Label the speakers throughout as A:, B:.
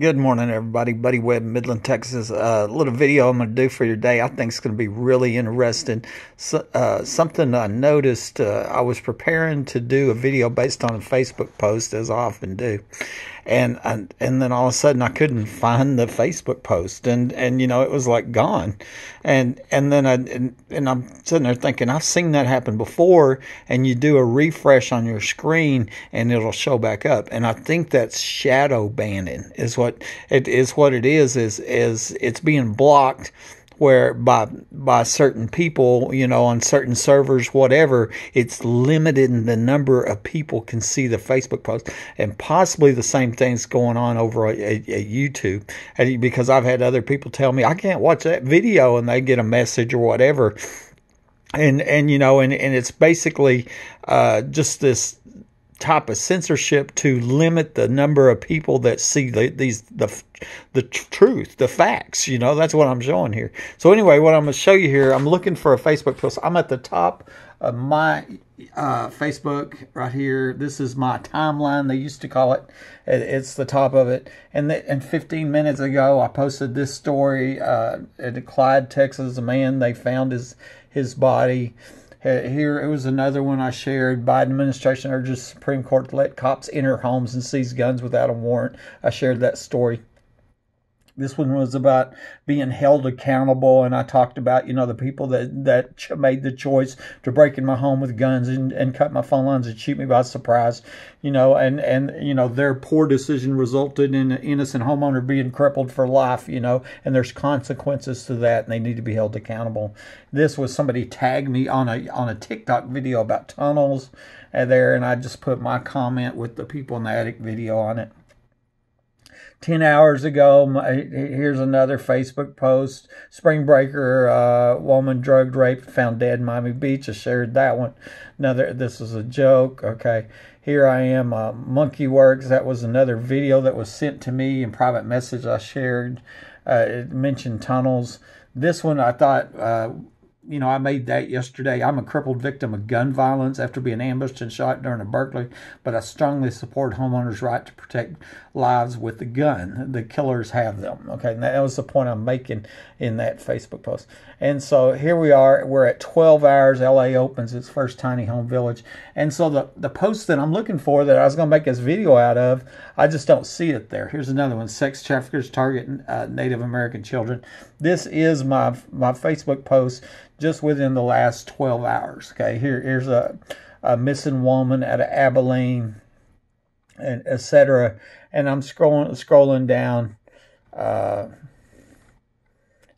A: Good morning, everybody. Buddy Webb, Midland, Texas. A uh, little video I'm going to do for your day. I think it's going to be really interesting. So, uh, something I noticed, uh, I was preparing to do a video based on a Facebook post, as I often do and and and then all of a sudden I couldn't find the Facebook post, and and you know it was like gone, and and then I and, and I'm sitting there thinking I've seen that happen before, and you do a refresh on your screen and it'll show back up, and I think that's shadow banning is what it is. What it is is is it's being blocked where by by certain people, you know, on certain servers, whatever, it's limited the number of people can see the Facebook post, and possibly the same thing's going on over at, at, YouTube, because I've had other people tell me I can't watch that video, and they get a message or whatever, and and you know, and and it's basically uh, just this type of censorship to limit the number of people that see the, these the the truth, the facts. You know, that's what I'm showing here. So anyway, what I'm going to show you here, I'm looking for a Facebook post. I'm at the top of my uh, Facebook right here. This is my timeline. They used to call it. It's the top of it. And the, and 15 minutes ago, I posted this story. Uh, at Clyde, Texas, a man they found his his body. Uh, here it was another one I shared. Biden administration urges Supreme Court to let cops enter homes and seize guns without a warrant. I shared that story. This one was about being held accountable, and I talked about you know the people that that made the choice to break in my home with guns and, and cut my phone lines and shoot me by surprise, you know, and and you know their poor decision resulted in an innocent homeowner being crippled for life, you know, and there's consequences to that, and they need to be held accountable. This was somebody tagged me on a on a TikTok video about tunnels, uh, there, and I just put my comment with the people in the attic video on it. 10 hours ago, my, here's another Facebook post. Spring breaker, uh, woman drugged, raped, found dead in Miami Beach. I shared that one. Another, this is a joke. Okay. Here I am, uh, Monkey Works. That was another video that was sent to me in private message I shared. Uh, it mentioned tunnels. This one I thought, uh, you know, I made that yesterday. I'm a crippled victim of gun violence after being ambushed and shot during a burglary, but I strongly support homeowners' right to protect lives with the gun. The killers have them. Okay, and that was the point I'm making in that Facebook post. And so here we are. We're at 12 hours. LA opens its first tiny home village. And so the, the post that I'm looking for that I was going to make this video out of, I just don't see it there. Here's another one. Sex traffickers target uh, Native American children. This is my my Facebook post just within the last 12 hours. Okay, here here's a, a missing woman at Abilene, and etc. And I'm scrolling scrolling down. Uh,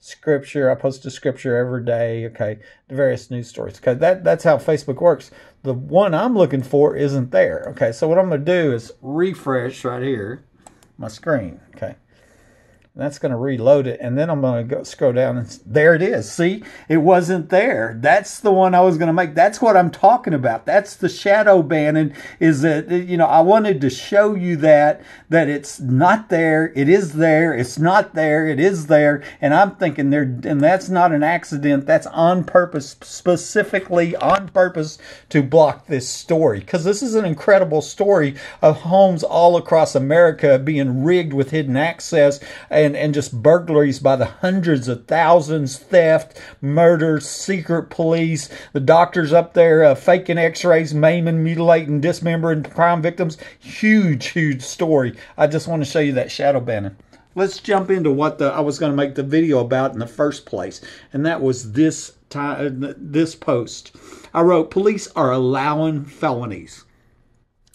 A: scripture. I post a scripture every day. Okay, the various news stories. Okay, that that's how Facebook works. The one I'm looking for isn't there. Okay, so what I'm going to do is refresh right here my screen. Okay, that's going to reload it. And then I'm going to go scroll down and there it is. See, it wasn't there. That's the one I was going to make. That's what I'm talking about. That's the shadow banning is that, you know, I wanted to show you that, that it's not there. It is there. It's not there. It is there. And I'm thinking there, and that's not an accident. That's on purpose, specifically on purpose to block this story. Because this is an incredible story of homes all across America being rigged with hidden access and, and just burglaries by the hundreds of thousands, theft, murders, secret police, the doctors up there uh, faking x-rays, maiming, mutilating, dismembering crime victims. Huge, huge story. I just want to show you that shadow banning. Let's jump into what the, I was going to make the video about in the first place, and that was this time, uh, this post. I wrote, police are allowing felonies.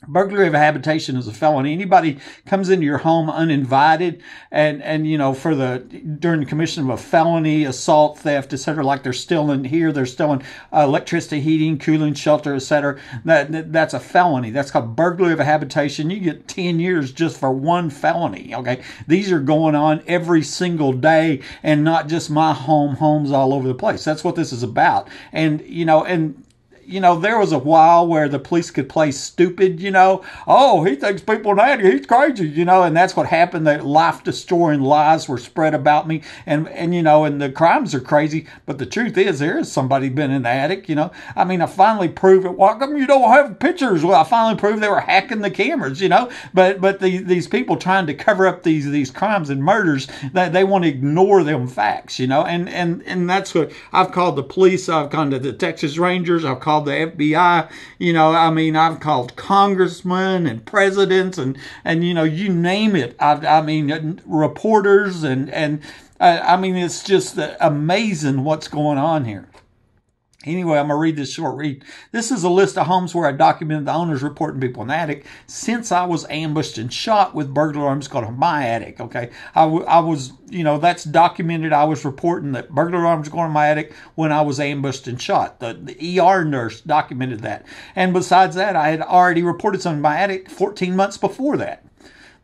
A: Burglary of a habitation is a felony. Anybody comes into your home uninvited and, and you know, for the, during the commission of a felony, assault, theft, etc., like they're still in here, they're still in uh, electricity, heating, cooling, shelter, etc., that, that's a felony. That's called burglary of a habitation. You get 10 years just for one felony, okay? These are going on every single day and not just my home, homes all over the place. That's what this is about. And, you know, and you know, there was a while where the police could play stupid, you know. Oh, he thinks people in attic, he's crazy, you know, and that's what happened. The life destroying lies were spread about me, and and you know, and the crimes are crazy. But the truth is, there is somebody been in the attic, you know. I mean, I finally proved it. Why come you don't have pictures? Well, I finally proved they were hacking the cameras, you know. But but the, these people trying to cover up these these crimes and murders, that they, they want to ignore them facts, you know. And and and that's what I've called the police. I've called the Texas Rangers. I've called the FBI. You know, I mean, I've called congressmen and presidents and and you know, you name it. I, I mean, reporters and and uh, I mean, it's just amazing what's going on here. Anyway, I'm going to read this short read. This is a list of homes where I documented the owners reporting people in the attic since I was ambushed and shot with burglar alarms called my attic. Okay. I, w- I was, you know, that's documented. I was reporting that burglar alarms going in my attic when I was ambushed and shot. The, the ER nurse documented that. And besides that, I had already reported something in my attic 14 months before that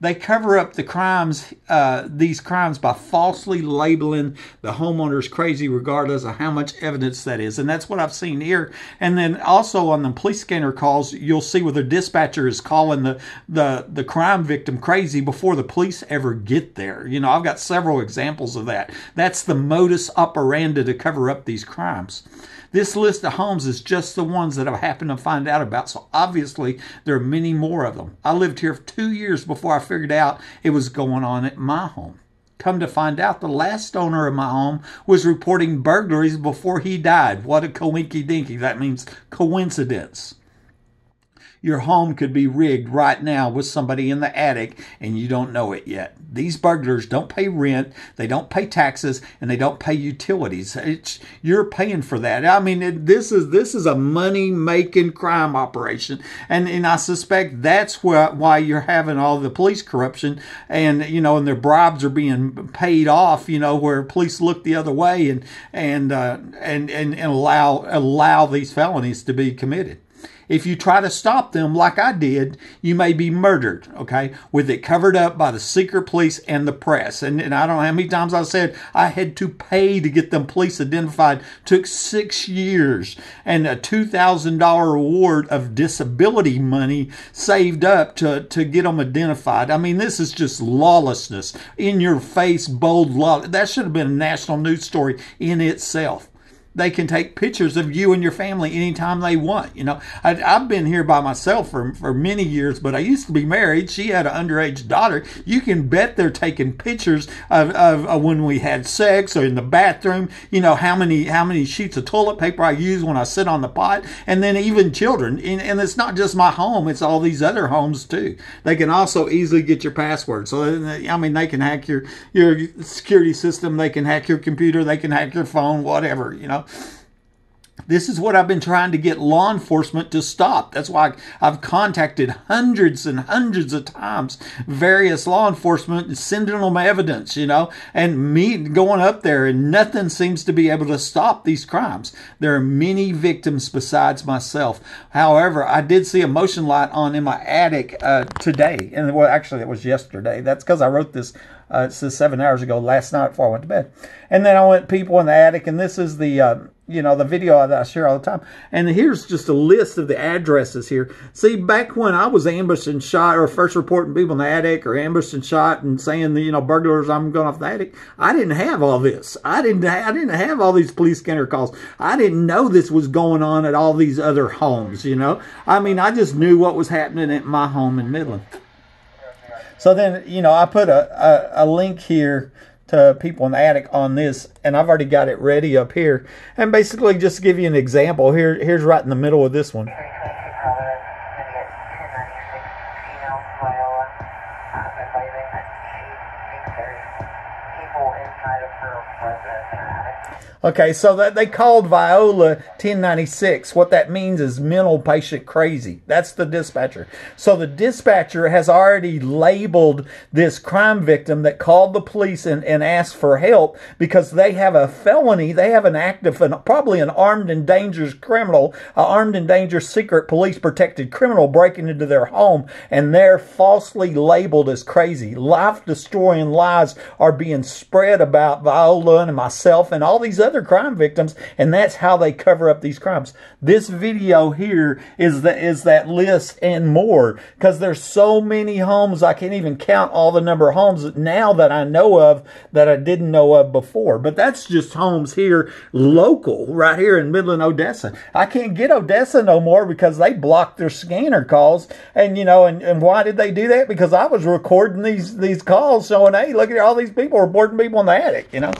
A: they cover up the crimes, uh, these crimes, by falsely labeling the homeowners crazy, regardless of how much evidence that is. And that's what I've seen here. And then also on the police scanner calls, you'll see where the dispatcher is calling the the the crime victim crazy before the police ever get there. You know, I've got several examples of that. That's the modus operandi to cover up these crimes. This list of homes is just the ones that I've happened to find out about. So obviously there are many more of them. I lived here for two years before I figured out it was going on at my home. Come to find out, the last owner of my home was reporting burglaries before he died. What a coinky dinky. That means coincidence. Your home could be rigged right now with somebody in the attic and you don't know it yet. These burglars don't pay rent, they don't pay taxes, and they don't pay utilities. It's, you're paying for that. I mean, it, this is this is a money making crime operation, and and I suspect that's why why you're having all the police corruption, and you know, and their bribes are being paid off. You know, where police look the other way and and uh, and, and and allow allow these felonies to be committed. If you try to stop them like I did, you may be murdered, okay, with it covered up by the secret police and the press. And, and I don't know how many times I said I had to pay to get them police identified. Took six years and a $2,000 reward of disability money saved up to, to get them identified. I mean, this is just lawlessness, in your face, bold law. That should have been a national news story in itself they can take pictures of you and your family anytime they want. You know, I, have been here by myself for, for many years, but I used to be married. She had an underage daughter. You can bet they're taking pictures of, of, of, when we had sex or in the bathroom. You know how many how many sheets of toilet paper I use when I sit on the pot, and then even children. And, and it's not just my home; it's all these other homes too. They can also easily get your password. So I mean, they can hack your your security system. They can hack your computer. They can hack your phone. Whatever you know. This is what I've been trying to get law enforcement to stop. That's why I've contacted hundreds and hundreds of times various law enforcement and sending them evidence, you know, and me going up there and nothing seems to be able to stop these crimes. There are many victims besides myself. However, I did see a motion light on in my attic uh, today, and well, actually, it was yesterday. That's because I wrote this uh, it says seven hours ago last night before I went to bed. And then I went people in the attic, and this is the uh, you know the video that I share all the time. And here's just a list of the addresses here. See, back when I was ambushed and shot, or first reporting people in the attic, or ambushed and shot, and saying the you know burglars, I'm going off the attic. I didn't have all this. I didn't. I didn't have all these police scanner calls. I didn't know this was going on at all these other homes. You know, I mean, I just knew what was happening at my home in Midland. So then, you know, I put a, a, a link here to people in the attic on this, and I've already got it ready up here. And basically, just give you an example, here here's right in the middle of this one. Okay, so that they called Viola 1096. What that means is mental patient crazy. That's the dispatcher. So the dispatcher has already labeled this crime victim that called the police and, and asked for help because they have a felony. They have an active, probably an armed and dangerous criminal, an armed and dangerous secret police protected criminal breaking into their home, and they're falsely labeled as crazy. Life destroying lies are being spread about Viola and myself and all these other other crime victims, and that's how they cover up these crimes. This video here is that is that list and more because there's so many homes I can't even count all the number of homes now that I know of that I didn't know of before. But that's just homes here local, right here in Midland, Odessa. I can't get Odessa no more because they blocked their scanner calls, and you know, and, and why did they do that? Because I was recording these these calls showing, hey, look at all these people reporting people in the attic, you know.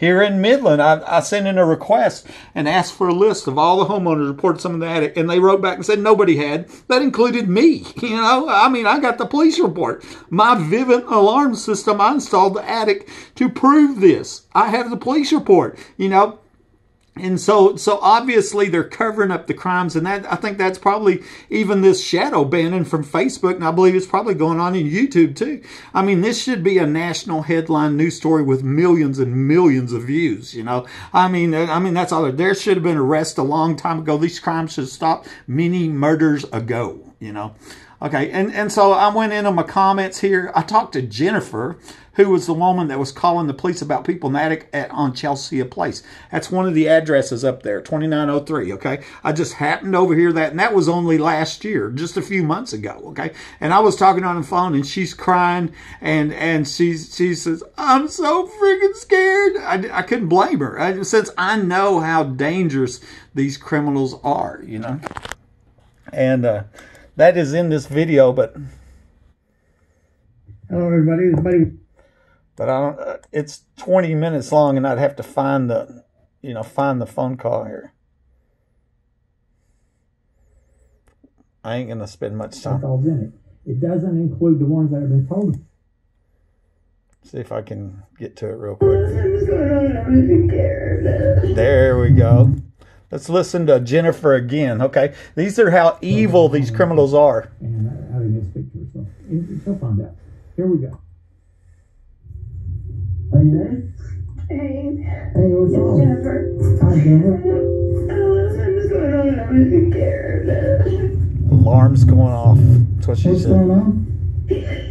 A: Here in Midland, I, I sent in a request and asked for a list of all the homeowners reported some in the attic, and they wrote back and said nobody had. That included me. You know, I mean, I got the police report. My Vivint alarm system, I installed the attic to prove this. I have the police report. You know, and so so obviously they're covering up the crimes and that i think that's probably even this shadow banning from facebook and i believe it's probably going on in youtube too. I mean this should be a national headline news story with millions and millions of views you know? I mean i mean that's all. There should have been arrest a long time ago. These crimes should stop many murders ago you know okay and and so i went into my comments here i talked to jennifer who was the woman that was calling the police about people in the attic at, on Chelsea Place. That's one of the addresses up there, 2903, okay? I just happened over here that, and that was only last year, just a few months ago, okay? And I was talking on the phone, and she's crying, and and she, she says, I'm so freaking scared. I, I couldn't blame her, I, since I know how dangerous these criminals are, you know? And uh, that is in this video, but...
B: Hello, everybody. Everybody
A: but I don't. Uh, it's 20 minutes long, and I'd have to find the, you know, find the phone call here. I ain't gonna spend much time.
B: Calls in it. It doesn't include the ones that have been told.
A: See if I can get to it real quick. There we go. Let's listen to Jennifer again. Okay, these are how evil these criminals are.
B: And how to get speak to her. So she'll find out. Here we go. Are you there?
C: Hey.
B: Hey, what's
C: It's
B: wrong?
C: Jennifer.
B: Hi, Jennifer.
C: I don't know something's going on. I'm really scared.
A: Alarms going off. That's what she
B: What's
A: said.
B: going on?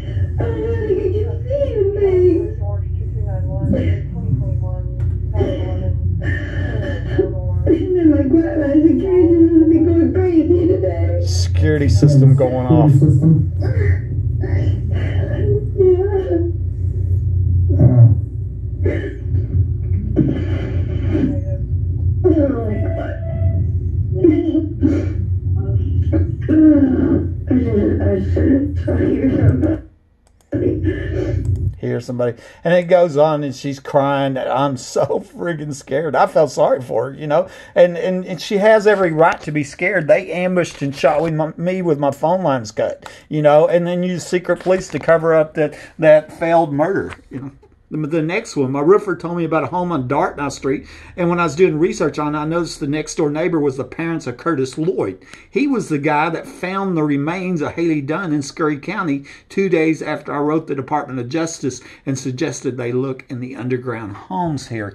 C: Security
A: system going off.
C: I should, I should try to hear somebody.
A: and it goes on and she's crying i'm so friggin' scared. I felt sorry for her you know? And and, and she has every right to be scared. They ambushed and shot with my, me with my phone lines cut you know? And then used secret police to cover up that that failed murder you know the, next one, my roofer told me about a home on Dartmouth Street, and when I was doing research on it, I noticed the next door neighbor was the parents of Curtis Lloyd. He was the guy that found the remains of Haley Dunn in Scurry County two days after I wrote the Department of Justice and suggested they look in the underground homes here.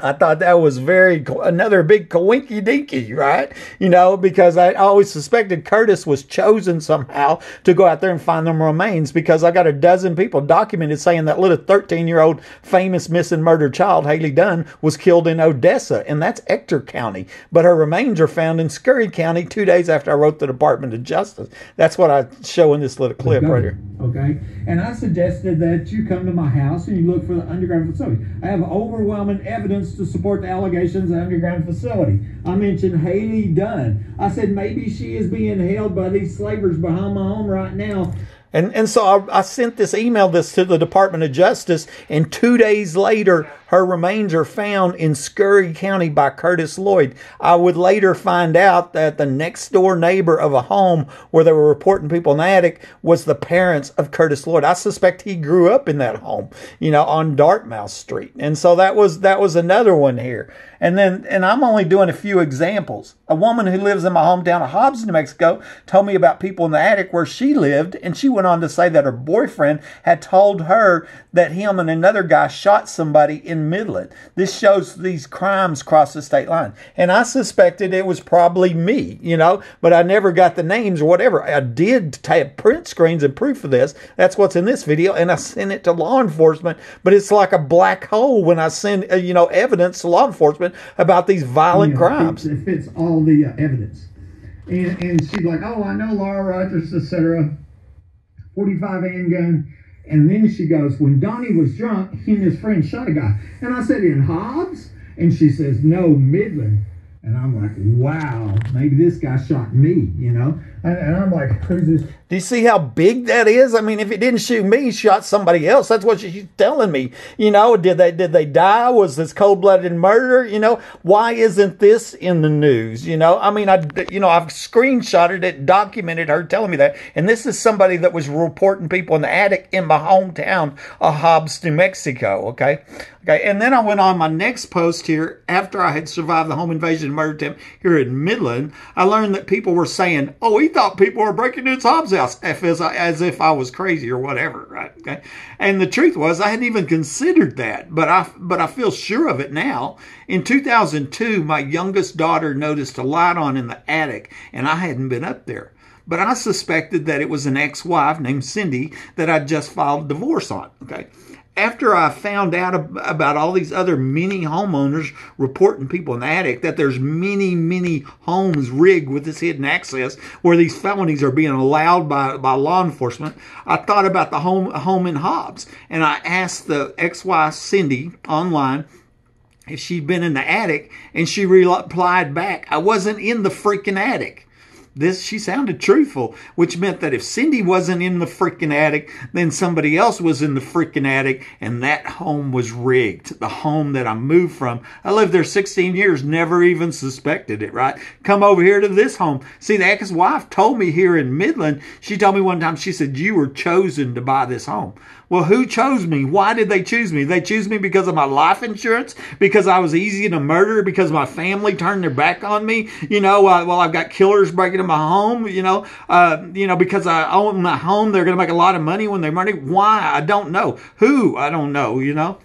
A: I thought that was very another big coinky dinky, right? You know, because I always suspected Curtis was chosen somehow to go out there and find them remains because I got a dozen people documented saying that little 13 year old famous missing murdered child, Haley Dunn, was killed in Odessa, and that's Ector County. But her remains are found in Scurry County two days after I wrote the Department of Justice. That's what I show in this little clip
B: go.
A: right here.
B: Okay. And I suggested that you come to my house and you look for the underground facility. I have overwhelming evidence to support the allegations of underground facility. I mentioned Haley Dunn. I said maybe she is being held by these slavers behind my home right now.
A: And and so I, I sent this email this to the Department of Justice, and two days later, her remains are found in Scurry County by Curtis Lloyd. I would later find out that the next door neighbor of a home where they were reporting people in the attic was the parents of Curtis Lloyd. I suspect he grew up in that home, you know, on Dartmouth Street. And so that was that was another one here. And then and I'm only doing a few examples. A woman who lives in my hometown of Hobbs, New Mexico, told me about people in the attic where she lived, and she went on to say that her boyfriend had told her that him and another guy shot somebody in in Midland. This shows these crimes cross the state line. And I suspected it was probably me, you know, but I never got the names or whatever. I did take print screens and proof of this. That's what's in this video. And I sent it to law enforcement, but it's like a black hole when I send, uh, you know, evidence to law enforcement about these violent
B: know,
A: crimes.
B: It, it fits all the uh, evidence. And, and she's like, oh, I know Laura Rogers, etc. 45 handgun. And then she goes, when Donnie was drunk, he and his friend shot a guy. And I said, in Hobbs? And she says, no, Midland. And I'm like, wow, maybe this guy shot me, you know? And, and I'm like, who's this?
A: Do you see how big that is? I mean, if it didn't shoot me, shot somebody else. That's what she's telling me. You know, did they did they die? Was this cold blooded murder? You know, why isn't this in the news? You know, I mean, I you know I've screenshotted it, documented her telling me that, and this is somebody that was reporting people in the attic in my hometown of Hobbs, New Mexico. Okay, okay, and then I went on my next post here after I had survived the home invasion and murder attempt here in Midland. I learned that people were saying, "Oh, he thought people were breaking into Hobbs' house." As, as if I was crazy or whatever, right? Okay. And the truth was, I hadn't even considered that, but I but I feel sure of it now. In 2002, my youngest daughter noticed a light on in the attic, and I hadn't been up there. But I suspected that it was an ex-wife named Cindy that I'd just filed divorce on. Okay after I found out about all these other many homeowners reporting people in the attic, that there's many, many homes rigged with this hidden access where these felonies are being allowed by, by law enforcement, I thought about the home, home in Hobbs. And I asked the ex-wife Cindy online if she'd been in the attic, and she replied back, I wasn't in the freaking attic this she sounded truthful, which meant that if Cindy wasn't in the freaking attic, then somebody else was in the freaking attic, and that home was rigged. The home that I moved from. I lived there 16 years, never even suspected it, right? Come over here to this home. See, the ex-wife told me here in Midland, she told me one time, she said, you were chosen to buy this home. Well, who chose me? Why did they choose me? They choose me because of my life insurance, because I was easy to murder, because my family turned their back on me. You know, uh, well, I've got killers breaking into my home. You know, uh, you know, because I own my home, they're going to make a lot of money when they murder. Why? I don't know. Who? I don't know. You know.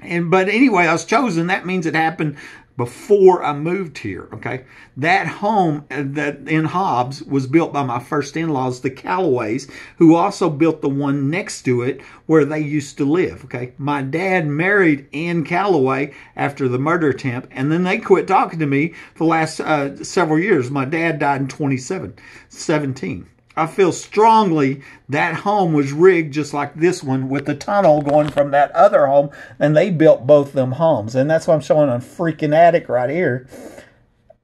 A: And but anyway, I was chosen. That means it happened before I moved here. Okay, that home uh, that in Hobbs was built by my first in-laws, the Callaways, who also built the one next to it where they used to live. Okay, my dad married Ann Callaway after the murder attempt, and then they quit talking to me for the last uh, several years. My dad died in 27, 17. I feel strongly that home was rigged just like this one with the tunnel going from that other home, and they built both them homes. And that's why I'm showing on freaking attic right here.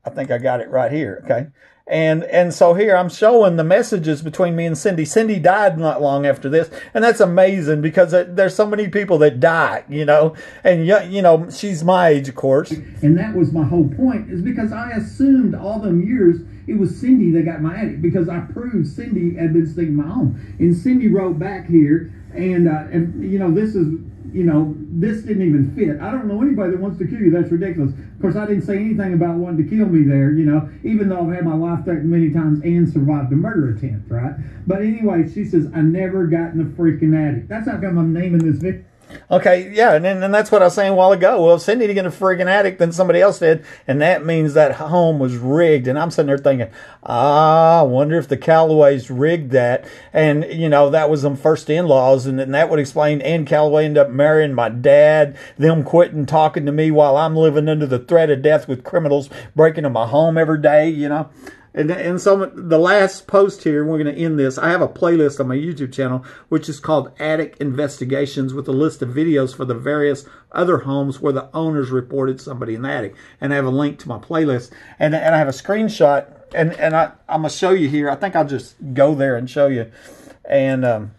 A: I think I got it right here, okay? And and so here I'm showing the messages between me and Cindy. Cindy died not long after this, and that's amazing because there's so many people that die, you know. And you know, she's my age, of course.
B: And that was my whole point, is because I assumed all them years it was Cindy that got my attic because I proved Cindy had been sticking my home. And Cindy wrote back here, and uh, and you know this is you know, this didn't even fit. I don't know anybody that wants to kill you. That's ridiculous. Of course, I didn't say anything about wanting to kill me there, you know, even though I've had my life threatened many times and survived a murder attempt, right? But anyway, she says, I never got in the freaking attic. That's how come I'm naming this video.
A: Okay, yeah, and, and that's what I was saying a while ago. Well, Cindy didn't get a friggin' attic then somebody else did, and that means that home was rigged. And I'm sitting there thinking, ah, I wonder if the Callaways rigged that. And, you know, that was them first in-laws, and, and that would explain Ann Callaway ended up marrying my dad, them quitting talking to me while I'm living under the threat of death with criminals breaking into my home every day, you know. And, and so the last post here, we're going to end this. I have a playlist on my YouTube channel, which is called Attic Investigations with a list of videos for the various other homes where the owners reported somebody in the attic. And I have a link to my playlist. And, and I have a screenshot. And, and I, I'm going to show you here. I think I'll just go there and show you. And, um,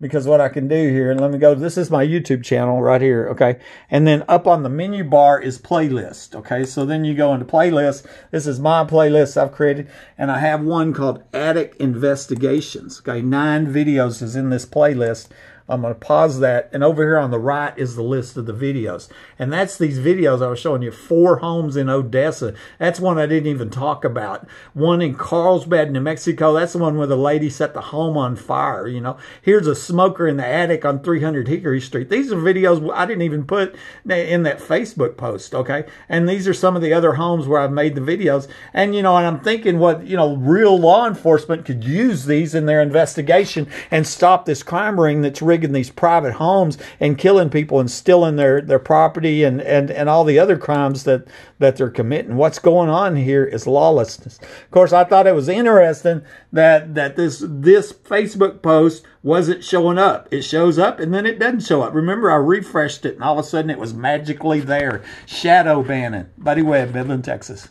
A: because what I can do here, and let me go, this is my YouTube channel right here, okay? And then up on the menu bar is playlist, okay? So then you go into playlist. This is my playlist I've created, and I have one called Attic Investigations, okay? Nine videos is in this playlist I'm going to pause that. And over here on the right is the list of the videos. And that's these videos I was showing you. Four homes in Odessa. That's one I didn't even talk about. One in Carlsbad, New Mexico. That's the one where the lady set the home on fire. You know, here's a smoker in the attic on 300 Hickory Street. These are videos I didn't even put in that Facebook post. Okay. And these are some of the other homes where I've made the videos. And, you know, and I'm thinking what, you know, real law enforcement could use these in their investigation and stop this crime ring that's rigging these private homes and killing people and stealing their, their property and, and, and all the other crimes that, that they're committing. What's going on here is lawlessness. Of course, I thought it was interesting that, that this, this Facebook post wasn't showing up. It shows up and then it doesn't show up. Remember, I refreshed it and all of a sudden it was magically there. Shadow banning. Buddy Webb, Midland, Texas.